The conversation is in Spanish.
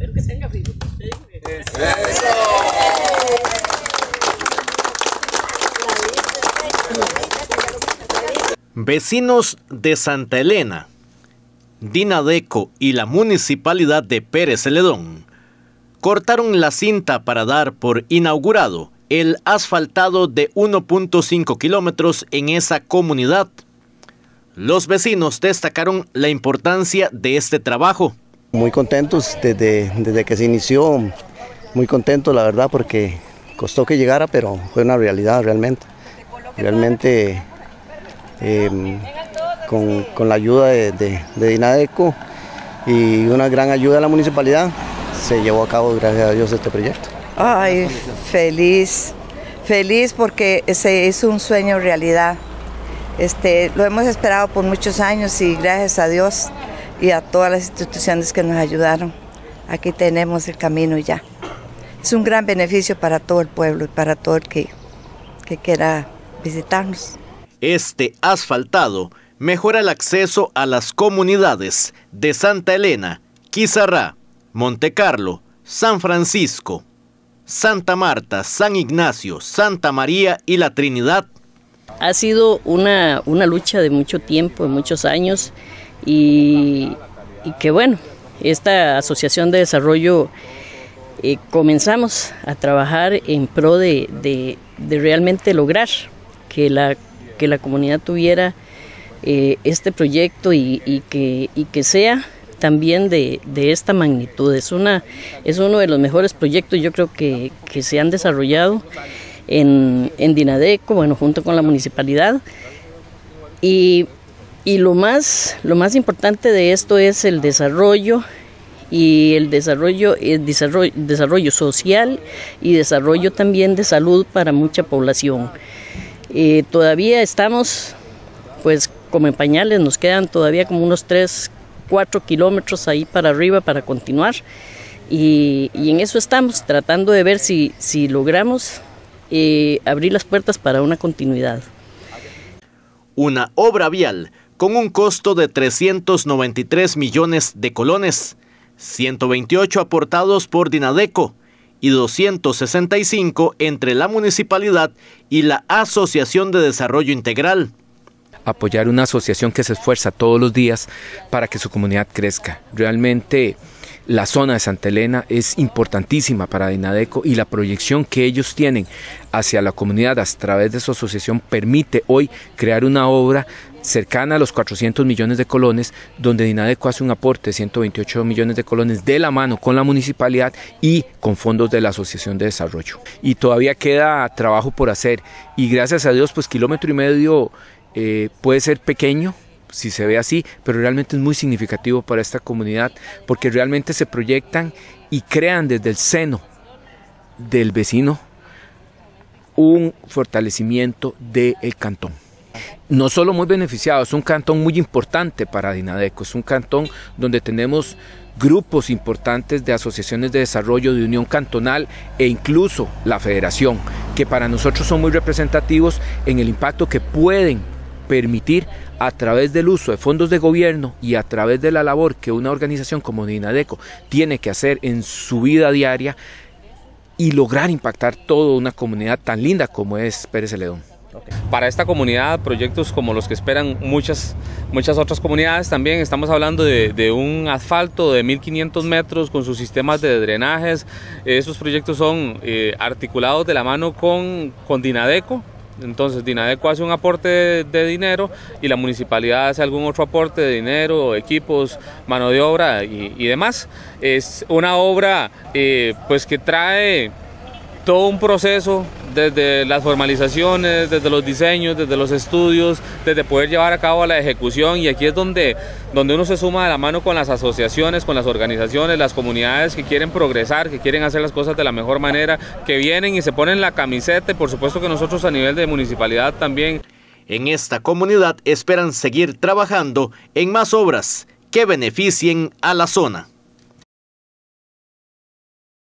Espero que tenga frío. Vecinos de Santa Elena, Dinadeco y la municipalidad de Pérez Celedón cortaron la cinta para dar por inaugurado el asfaltado de 1.5 kilómetros en esa comunidad. Los vecinos destacaron la importancia de este trabajo. Muy contentos desde, desde que se inició, muy contentos la verdad porque costó que llegara, pero fue una realidad realmente. Realmente eh, con, con, la ayuda de, de, de, Dinadeco y una gran ayuda de la municipalidad se llevó a cabo, gracias a Dios, este proyecto. Ay, feliz, feliz porque se hizo un sueño realidad. Este, lo hemos esperado por muchos años y gracias a Dios y a todas las instituciones que nos ayudaron, aquí tenemos el camino ya. Es un gran beneficio para todo el pueblo y para todo el que, que quiera visitarnos. Este asfaltado mejora el acceso a las comunidades de Santa Elena, Quizarrá, Montecarlo, San Francisco, Santa Marta, San Ignacio, Santa María y la Trinidad. Ha sido una, una lucha de mucho tiempo, de muchos años, y, que bueno, esta asociación de desarrollo eh, comenzamos a trabajar en pro de, de, de realmente lograr que la que la comunidad tuviera eh, este proyecto y, y, que, y, que, sea también de, de, esta magnitud. Es, una, es uno de los mejores proyectos yo creo que, que se han desarrollado en, en, Dinadeco, bueno, junto con la municipalidad. Y, y lo, más, lo más importante de esto es el desarrollo y el desarrollo, el desarrollo, desarrollo social y desarrollo también de salud para mucha población. Eh, todavía estamos, pues como en pañales, nos quedan todavía como unos 3, 4 kilómetros ahí para arriba para continuar. Y, y, en eso estamos, tratando de ver si, si logramos eh, abrir las puertas para una continuidad. Una obra vial con un costo de 393 millones de colones, 128 aportados por Dinadeco, y 265 entre la municipalidad y la Asociación de Desarrollo Integral. Apoyar una asociación que se esfuerza todos los días para que su comunidad crezca. Realmente la zona de Santa Elena es importantísima para Dinadeco y la proyección que ellos tienen hacia la comunidad a través de su asociación permite hoy crear una obra cercana a los 400 millones de colones, donde Dinadeco hace un aporte de 128 millones de colones de la mano con la municipalidad y con fondos de la Asociación de Desarrollo. Y todavía queda trabajo por hacer y gracias a Dios pues kilómetro y medio eh, puede ser pequeño, si se ve así, pero realmente es muy significativo para esta comunidad porque realmente se proyectan y crean desde el seno del vecino un fortalecimiento del cantón. No solo muy beneficiado, es un cantón muy importante para Dinadeco, es un cantón donde tenemos grupos importantes de asociaciones de desarrollo de unión cantonal e incluso la federación, que para nosotros son muy representativos en el impacto que pueden permitir a través del uso de fondos de gobierno y a través de la labor que una organización como Dinadeco tiene que hacer en su vida diaria y lograr impactar toda una comunidad tan linda como es Pérez Celedón. Para esta comunidad, proyectos como los que esperan muchas, muchas otras comunidades, también estamos hablando de, un asfalto de 1500 metros con sus sistemas de drenajes. Esos proyectos son eh, articulados de la mano con, con Dinadeco, entonces Dinadeco hace un aporte de, dinero y la municipalidad hace algún otro aporte de dinero, equipos, mano de obra y, y demás. Es una obra eh, pues que trae todo un proceso desde las formalizaciones, desde los diseños, desde los estudios, desde poder llevar a cabo la ejecución y aquí es donde, donde uno se suma de la mano con las asociaciones, con las organizaciones, las comunidades que quieren progresar, que quieren hacer las cosas de la mejor manera, que vienen y se ponen la camiseta y por supuesto que nosotros a nivel de municipalidad también. En esta comunidad esperan seguir trabajando en más obras que beneficien a la zona.